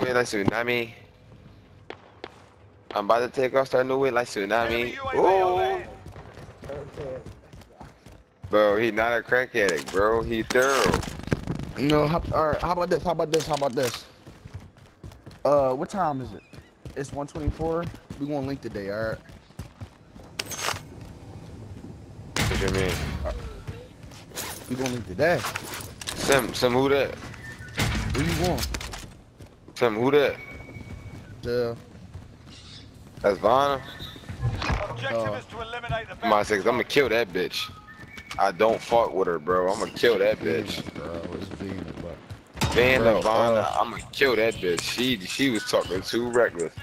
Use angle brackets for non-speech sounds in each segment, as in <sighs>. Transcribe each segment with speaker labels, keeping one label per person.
Speaker 1: Way like tsunami. I'm about to take off, start new way like tsunami.
Speaker 2: UAV
Speaker 1: Oh, bro, he not a crack addict, bro. He thorough.
Speaker 3: No, how, all right. How about this? How about this? How about this? Uh, what time is it? It's 124. We gonna link today. All right.
Speaker 1: What you mean?
Speaker 3: We gonna link today.
Speaker 1: Sim, Sim, who that?
Speaker 3: Where you going?
Speaker 1: Sim, who that?
Speaker 3: To
Speaker 1: That's Vonna.
Speaker 2: Objective
Speaker 3: Uh,
Speaker 2: is to eliminate the
Speaker 1: My six, I'm gonna kill that bitch. I don't fuck with her, bro. I'm gonna kill that bitch.
Speaker 3: Bro, it's Venus, but
Speaker 1: Van
Speaker 3: Bro, uh,
Speaker 1: I'm gonna kill that bitch. She she was talking too reckless.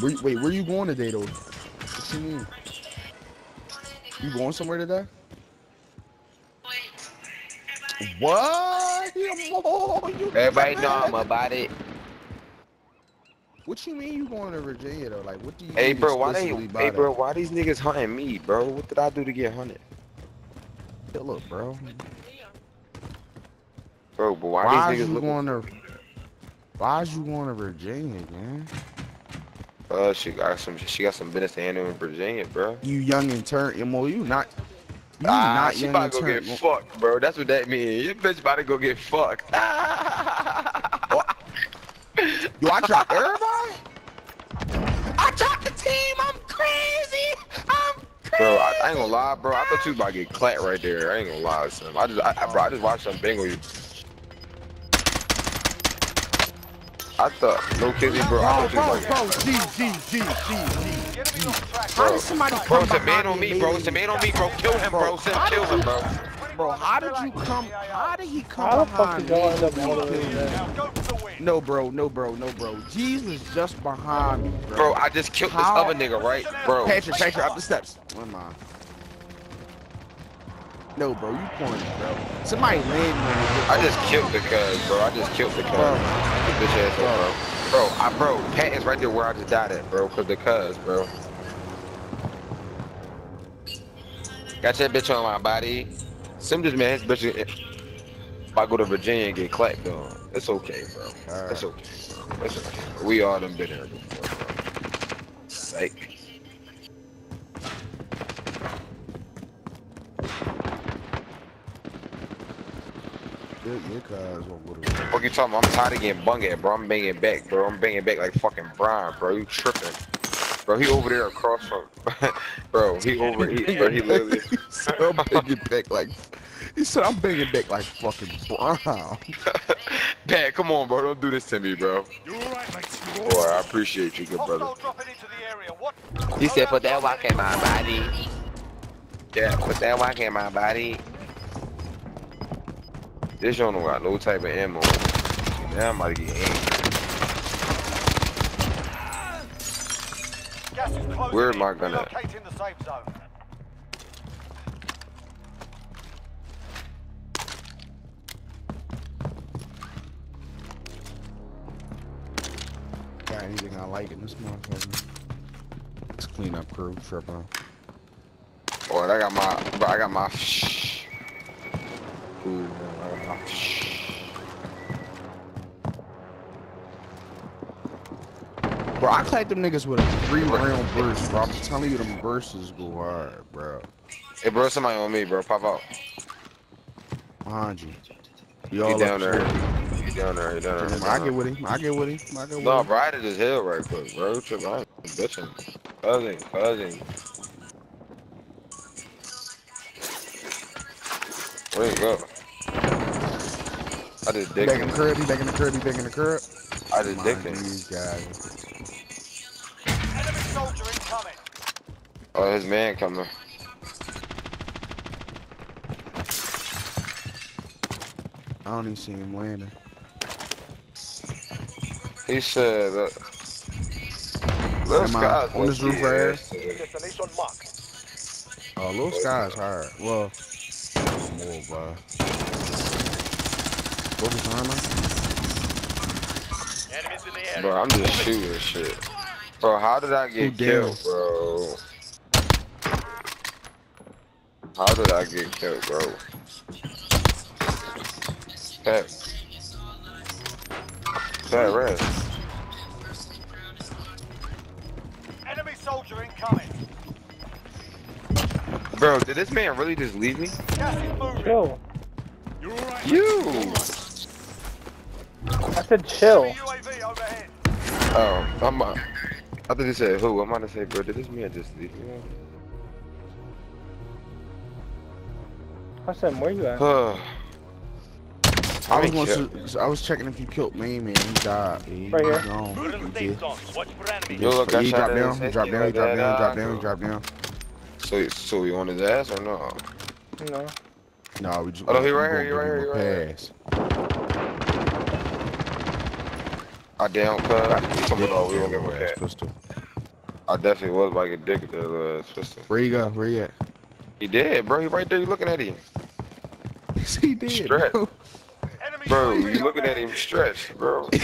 Speaker 3: where, you- wait, where you going today though? What you mean? You going somewhere today? What? <laughs>
Speaker 1: Everybody know I'm about it.
Speaker 3: What you mean you going to Virginia though? Like, what do you?
Speaker 1: Hey, bro, why they? Hey,
Speaker 3: that?
Speaker 1: bro, why these niggas hunting me, bro? What did I do to get hunted,
Speaker 3: Hey, Look, bro.
Speaker 1: bro? But why,
Speaker 3: Why
Speaker 1: these niggas
Speaker 3: you
Speaker 1: looking?
Speaker 3: going to? Why is you going to Virginia, man?
Speaker 1: Uh, she got some. She got some business to handle in Virginia, bro.
Speaker 3: You young and turn. Well, you not. You
Speaker 1: Ah,
Speaker 3: not
Speaker 1: she
Speaker 3: young
Speaker 1: about to go get fucked, bro. That's what that means. Your bitch about to go get fucked. <laughs>
Speaker 3: Yo, I dropped everybody. I dropped the team. I'm crazy. I'm crazy.
Speaker 1: Bro, I, I ain't gonna lie, bro. I thought you was about to get clapped right there. I ain't gonna lie, son. I just, I, I- bro, I just watched some bingo you. I thought, no kidding, bro. I
Speaker 3: Bro,
Speaker 1: thought you
Speaker 3: bro,
Speaker 1: was about
Speaker 3: bro, G, G, G, G, G.
Speaker 2: The enemy on track.
Speaker 3: How did somebody
Speaker 1: Bro,
Speaker 3: come
Speaker 1: it's a man on
Speaker 3: me
Speaker 1: me, bro. It's a man on me, bro. Kill him, bro. Sim,
Speaker 3: How
Speaker 1: kill him, bro.
Speaker 3: Bro, how did you come? How did he come
Speaker 4: How the fuck
Speaker 3: behind
Speaker 4: did y'all
Speaker 3: me?
Speaker 4: end up all the way there?
Speaker 2: Now go for the win.
Speaker 3: No, bro, no, bro, no, bro. Jesus just behind me, bro.
Speaker 1: Bro, I just killed this other nigga, right, bro?
Speaker 3: Patrick, Patrick, up the steps. Where am I? No, bro, you corny, bro. Somebody land me.
Speaker 1: I just killed the cuz, bro. I just killed the cuz.
Speaker 3: Bro.
Speaker 1: Bitch ass, bro. Bro, I, bro, Pat is right there where I just died at, bro. Cause the cuz, bro. Got that bitch on my body. Sim just man, his bitch. If I go to Virginia and get clapped on, it's okay, bro.
Speaker 3: Alright.
Speaker 1: It's okay, bro. It's okay. We all done been here before, bro. Psych.
Speaker 3: Your, your cuz won't go to
Speaker 1: Fuck you talking about? I'm tired of getting bung at, bro. I'm banging back, bro. I'm banging back like fucking Brian, bro. You tripping. Bro, he over there across from, <laughs> bro. He over, he, bro. He <laughs> literally.
Speaker 3: I'm banging back like. He said I'm banging back like fucking Brown. <laughs>
Speaker 1: Pat, come on, bro. Don't do this to me, bro.
Speaker 2: You all right, mate?
Speaker 1: Boy, I appreciate you, good brother.
Speaker 2: Hostile dropping into the area. What?
Speaker 1: He said, put that walk in my body. Yeah, put that walk in my body. This don't got no type of ammo. Now I'm about to get angry.
Speaker 2: Gas is closing
Speaker 1: Where
Speaker 2: in.
Speaker 1: am I gonna-
Speaker 3: anything I like in this motherfucker? Let's clean up crew, tripping.
Speaker 1: Oh, I got my, bro, I got my. Ooh, I got my.
Speaker 3: Bro, I clapped them niggas with a three round burst, bro. I'm telling you, them bursts go hard, bro.
Speaker 1: Hey, bro, somebody on me, bro. Pop out.
Speaker 3: Behind you. Y'all
Speaker 1: down there. He down there. He down there.
Speaker 3: I get with him. I get with him. I get with
Speaker 1: No,
Speaker 3: him.
Speaker 1: bro, I had to just hill right quick, bro. Trip, I ain't bitching. Cousin, cousin. Where you go? I just
Speaker 3: He
Speaker 1: dicked
Speaker 3: back in the
Speaker 1: him.
Speaker 3: crib. He back in the crib. He back in the crib.
Speaker 1: I just
Speaker 3: Mind
Speaker 1: dicked him.
Speaker 3: these guys.
Speaker 2: Enemy soldier incoming.
Speaker 1: Oh, his man coming.
Speaker 3: I don't even see him landing.
Speaker 1: He said, uh, Little
Speaker 3: Am
Speaker 1: Sky's
Speaker 3: on this roof
Speaker 1: low-key
Speaker 3: right here?
Speaker 1: ass,
Speaker 2: Destination marked.
Speaker 3: Oh, little sky's hard. Well, more, bro. Focus on him.
Speaker 2: Enemies in the area.
Speaker 1: Bro, I'm just shooting shit. Bro, how did I get
Speaker 3: Who
Speaker 1: killed, bro? How did I get killed, bro? Pat. Pat Red.
Speaker 2: Enemy soldier incoming.
Speaker 1: Bro, did this man really just leave me?
Speaker 2: Gas is.
Speaker 4: Chill.
Speaker 2: You?
Speaker 1: You!
Speaker 4: I said chill.
Speaker 1: Oh, I'm uh, I thought you said who? I'm about to say, bro, did this man just leave me?
Speaker 4: I said, where you at? <sighs>
Speaker 1: Huh.
Speaker 3: I was going
Speaker 1: kill-
Speaker 3: to, I was checking if you killed main man. He died. He,
Speaker 4: Right here.
Speaker 3: He gone.
Speaker 2: Good in
Speaker 3: He did.
Speaker 2: zone. Watch for enemies.
Speaker 1: Yo, look,
Speaker 3: he dropped down. He dropped down. He dropped down. He dropped down. He dropped down.
Speaker 1: So, so we on his ass or no?
Speaker 4: No.
Speaker 3: No, we just.
Speaker 1: Oh, no, he right here, he right here, he right here. I down, cuz. He coming over, we gonna give him a
Speaker 3: Pistol.
Speaker 1: I definitely was about to get dick to the uh, pistol.
Speaker 3: Where you go? Where you at?
Speaker 1: He did, bro. He right there. You looking at him, <laughs>
Speaker 3: he did.
Speaker 1: Stretch.
Speaker 3: Bro.
Speaker 2: Enemy
Speaker 1: bro. You looking at him stretched, bro. <laughs>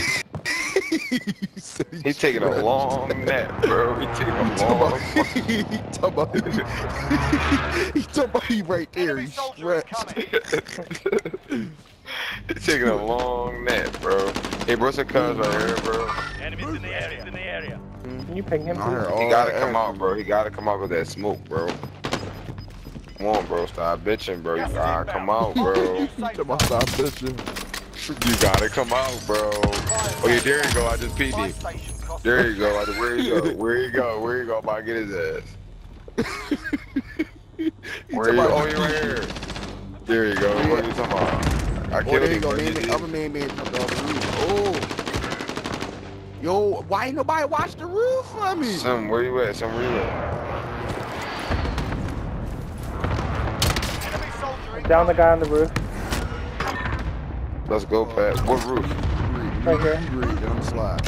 Speaker 3: He said he
Speaker 1: He taking a long nap, bro. He <laughs> taking a
Speaker 3: Talking
Speaker 1: long.
Speaker 3: about, he talking about, he talking about he right there.
Speaker 2: Enemy
Speaker 3: He
Speaker 2: soldier
Speaker 3: stretched.
Speaker 2: incoming.
Speaker 1: He's taking a long nap, bro. Hey, bro, some cuz right here, bro.
Speaker 2: Enemies in the area. In the area.
Speaker 4: Can you ping him,
Speaker 3: I heard
Speaker 4: please?
Speaker 1: He gotta come out, bro. He gotta come out with that smoke, bro. Come on, bro. Stop bitching, bro. You gotta come out, bro.
Speaker 2: New <laughs>
Speaker 3: He
Speaker 2: safe
Speaker 3: talking about stop bitching.
Speaker 1: You gotta come out, bro. Oh yeah, there you go. I just peed
Speaker 2: Fire
Speaker 1: him. There you go. I just, where you go? Where you go? Where you go? I'm about to get his ass. <laughs> Where you? Oh, you right here. There you go. What are you talking about? I
Speaker 3: Oh,
Speaker 1: killed
Speaker 3: there you
Speaker 1: him.
Speaker 3: go.
Speaker 1: bro.
Speaker 3: Man,
Speaker 1: You
Speaker 3: man,
Speaker 1: did.
Speaker 3: other man, man jumped off the roof. Oh. Yo, why ain't nobody watch the roof for me?
Speaker 1: Some, where you at? Some, where you at?
Speaker 4: Down the guy on the roof.
Speaker 1: Let's go, Pat. What roof?
Speaker 4: Right here.
Speaker 3: You read, on the slide.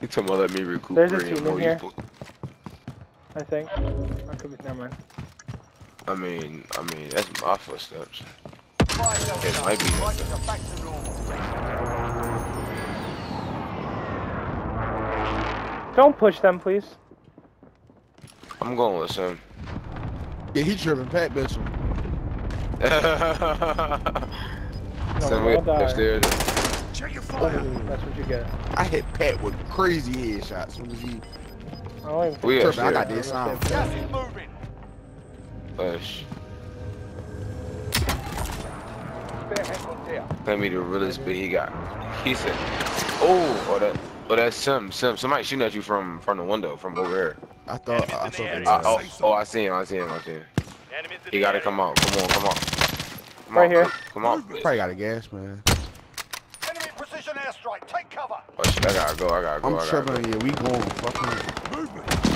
Speaker 1: You talking about let me recuperate?
Speaker 4: There's a team in here.
Speaker 1: fu-
Speaker 4: I think. I could be. Never mind.
Speaker 1: I mean, I mean, that's my footsteps. It
Speaker 2: done.
Speaker 1: might be.
Speaker 2: Prices are back to normal.
Speaker 4: Don't push them, please.
Speaker 1: I'm going with some.
Speaker 3: Yeah, he tripping. Pat bitching.
Speaker 4: No,
Speaker 1: Some
Speaker 4: we'll
Speaker 1: way
Speaker 4: die.
Speaker 1: upstairs.
Speaker 2: Check your oh, fire.
Speaker 4: That's what you get.
Speaker 3: I hit Pat with crazy headshots. Soon as he
Speaker 4: I don't even
Speaker 1: We
Speaker 3: tripping, I got this sound.
Speaker 2: Gas is moving.
Speaker 1: Hush.
Speaker 2: Spare on there.
Speaker 1: Tell me the realest bit he got. He said, "Oh, oh that, oh that's Sim, Sim. Somebody shooting at you from from the window from over here.
Speaker 3: I thought, I thought it
Speaker 1: I,
Speaker 3: uh,
Speaker 1: oh, oh, I see him. I see him. I see him. He gotta come out. Come on, come on. Come
Speaker 4: Right
Speaker 1: on,
Speaker 4: here.
Speaker 1: Come on.
Speaker 3: Probably got a gas, man.
Speaker 2: Enemy precision airstrike. Take cover.
Speaker 1: Oh shit, I gotta go. I gotta go.
Speaker 3: I'm
Speaker 1: I gotta go.
Speaker 3: tripping. Yeah, we going. Fucking.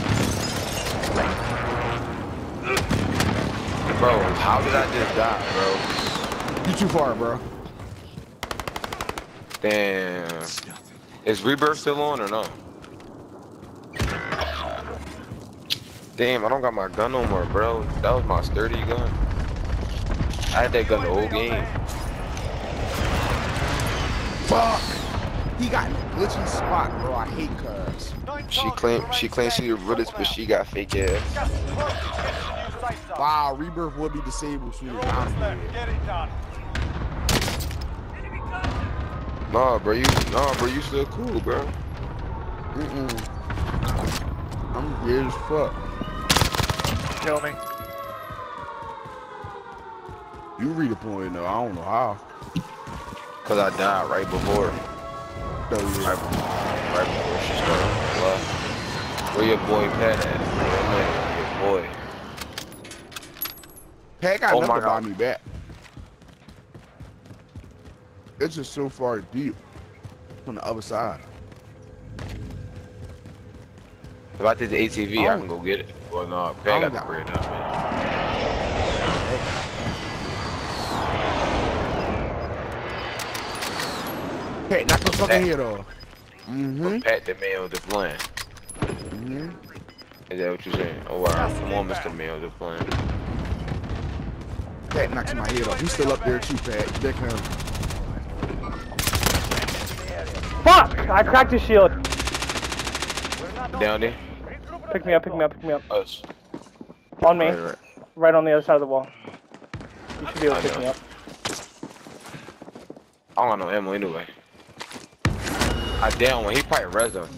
Speaker 1: Bro, how did I just die, bro?
Speaker 3: You too far, bro.
Speaker 1: Damn. Is Rebirth still on or no? Damn, I don't got my gun no more, bro. That was my sturdy gun. I had that gun the whole game.
Speaker 3: Fuck. He got in a glitchy spot, bro. I hate cuz.
Speaker 1: She claimed she claimed she the realest, but she got fake ass.
Speaker 2: Gas is close. Get to the new safe zone.
Speaker 3: Wow, Rebirth will be disabled soon
Speaker 2: You're
Speaker 3: as
Speaker 2: almost
Speaker 3: I'm
Speaker 2: left.
Speaker 3: dead.
Speaker 2: Get it done.
Speaker 1: Nah, bro, you nah, bro, you still cool, bro.
Speaker 3: Mm-mm. I'm weird as fuck.
Speaker 2: Kill me.
Speaker 3: You read a point though. I don't know how.
Speaker 1: Cause I died right before, oh,
Speaker 3: No,
Speaker 1: right,
Speaker 3: yeah.
Speaker 1: right before she started. Left. Where your boy Pat at? Where your boy?
Speaker 3: Pat got
Speaker 1: Oh
Speaker 3: nothing
Speaker 1: my
Speaker 3: to buy me back. It's just so far deep on the other side.
Speaker 1: If I take the ATV, I
Speaker 3: Oh.
Speaker 1: can go get it. Well, no,
Speaker 3: I
Speaker 1: Pat
Speaker 3: don't
Speaker 1: got the
Speaker 3: got-
Speaker 1: bread now, man.
Speaker 3: Hey, knock your fucking head off. Mm-hmm.
Speaker 1: Pat the man with the plan.
Speaker 3: Mm-hmm.
Speaker 1: Is that what you're saying? Oh, wow. Come on, Mr. Man the plan.
Speaker 3: Pat knocks my head off. He's still up there too, Pat. Dick him.
Speaker 4: Fuck! I cracked his shield.
Speaker 1: Down there?
Speaker 4: Pick me up, pick me up, pick me up.
Speaker 1: Us.
Speaker 4: On me.
Speaker 1: Right, right.
Speaker 4: Right on the other side of the wall. You should be able to pick me up.
Speaker 1: I don't know ammo anyway. I down one. He probably res us.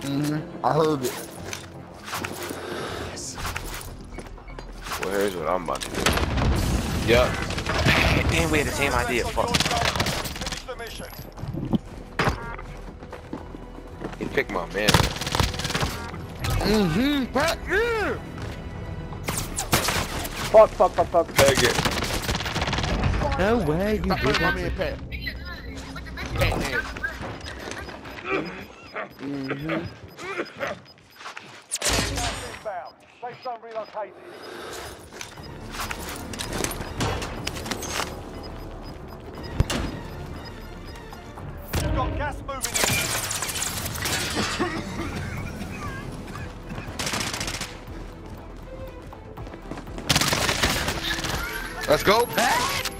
Speaker 3: Mm-hmm. I heard it.
Speaker 1: Well, here's what I'm about to do. Yup. Damn, we had the same idea. Fuck. He picked my man.
Speaker 3: Mm-hmm. Pat, yeah.
Speaker 4: Fuck, fuck, fuck, fuck.
Speaker 1: Tag it.
Speaker 3: No way. You did my man, Pat. Pat, man. Mm-hmm.
Speaker 2: Safe zone relocated. You've got gas moving in.
Speaker 1: Let's go, Pat.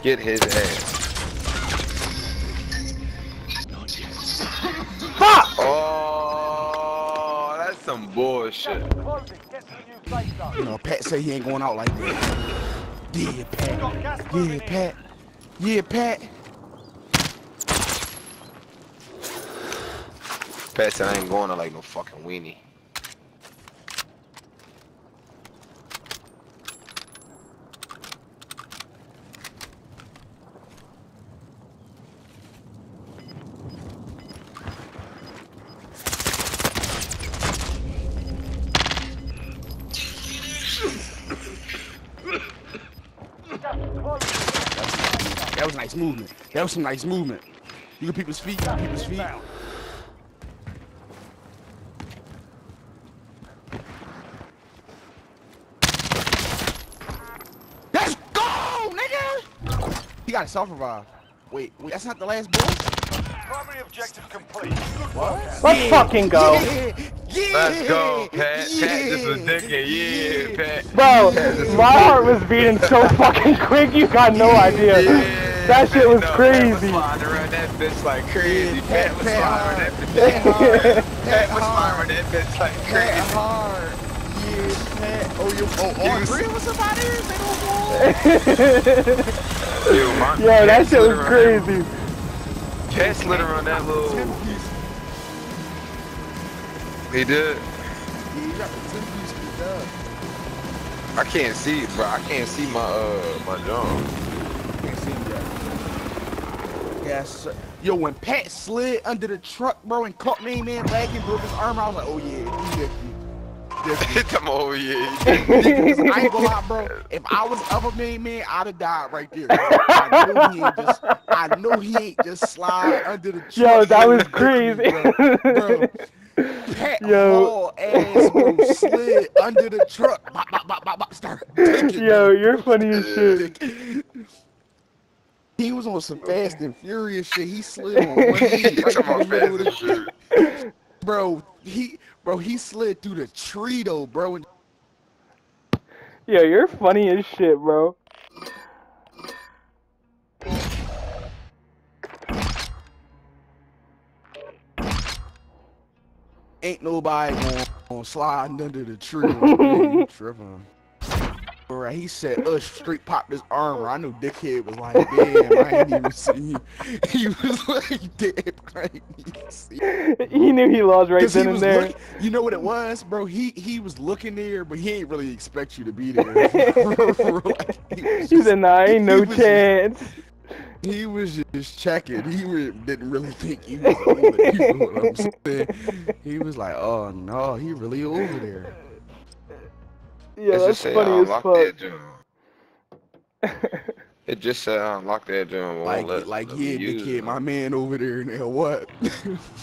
Speaker 1: Get his ass.
Speaker 4: Fuck!
Speaker 1: Oh, that's some bullshit.
Speaker 3: You know, Pat say he ain't going out like that. Yeah, Pat. Yeah. Pat. Yeah, Pat.
Speaker 1: Pat said I ain't going out like no fucking weenie.
Speaker 3: Movement. That was some nice movement. You can people's feet. You can people's feet.
Speaker 2: Inbound.
Speaker 3: Let's go, nigga. He got a self revive. Wait, wait, that's not the last boss.
Speaker 2: Primary objective complete. Good work.
Speaker 4: Let's fucking go.
Speaker 3: Yeah, yeah,
Speaker 1: Let's go, Pat. Pat
Speaker 3: yeah,
Speaker 1: just was thinking, yeah, Pat.
Speaker 4: Bro,
Speaker 1: Pat
Speaker 4: my heart was beating so <laughs> fucking quick, you got no idea.
Speaker 1: Yeah,
Speaker 4: That shit was
Speaker 1: no, Pat
Speaker 4: crazy.
Speaker 1: was flying around that bitch like crazy. Pat was
Speaker 3: Pat
Speaker 1: flying around that bitch.
Speaker 3: Pat hard.
Speaker 1: Pat was flying around that bitch like
Speaker 3: Pat
Speaker 1: crazy.
Speaker 3: hard. Yeah, Pat. Oh, you. Oh, all
Speaker 1: was-
Speaker 3: three of us about here. They don't go.
Speaker 1: Yo, my, <laughs>
Speaker 4: Yo, that shit was crazy.
Speaker 1: That, Pat slid around that little.
Speaker 3: Piece.
Speaker 1: He did.
Speaker 3: Yeah, you got the ten piece beat up.
Speaker 1: I can't see, bro. I can't see my uh my John.
Speaker 3: Can't see him yet. Yes, sir. Yo, when Pat slid under the truck, bro, and caught me, man, leg and broke his arm, I was like, oh yeah, he different. Different. <laughs>
Speaker 1: Come over oh, here.
Speaker 3: Because I ain't gonna lie, bro. If I was other man, man, I'd have died right there. I know he ain't just. I know he ain't just slide under the truck.
Speaker 4: Yo, that was crazy.
Speaker 3: Bro, Pat
Speaker 4: Yo.
Speaker 3: haul ass bro, slid under the truck. Bop, bop, bop, bop, bop, start taking
Speaker 4: Yo, you're funny as shit.
Speaker 3: He was on some Fast and Furious shit. He slid on <laughs> one knee.
Speaker 1: You
Speaker 3: right
Speaker 1: talking about
Speaker 3: in the middle of
Speaker 1: fast and.
Speaker 3: Bro, he bro, he slid through the tree though, bro. And
Speaker 4: Yo, you're funny as shit, bro.
Speaker 3: ain't nobody going on sliding under the tree. <laughs> Tripping. Bro, he said, us straight popped his armor. I knew Dickhead was like, damn, I ain't even see you. <laughs> He was like, damn, I even
Speaker 4: he knew he lost right then and there.
Speaker 3: look- you know what it was, bro? He he was looking there, but he ain't really expect you to be there. <laughs> <laughs> Like, he was
Speaker 4: He said, nah, ain't no
Speaker 3: he was just-
Speaker 4: chance.
Speaker 3: He was just checking. He re- didn't really think he was over there. You know what I'm saying? He was like, oh no, he really over there.
Speaker 4: Yeah,
Speaker 1: it
Speaker 4: that's
Speaker 1: just say
Speaker 4: funny as
Speaker 1: unlock
Speaker 4: fuck.
Speaker 1: that joint. It just said unlock that joint.
Speaker 3: Like,
Speaker 1: let-
Speaker 3: like
Speaker 1: let
Speaker 3: yeah,
Speaker 1: use
Speaker 3: dickhead,
Speaker 1: it.
Speaker 3: my man over there now. What? <laughs>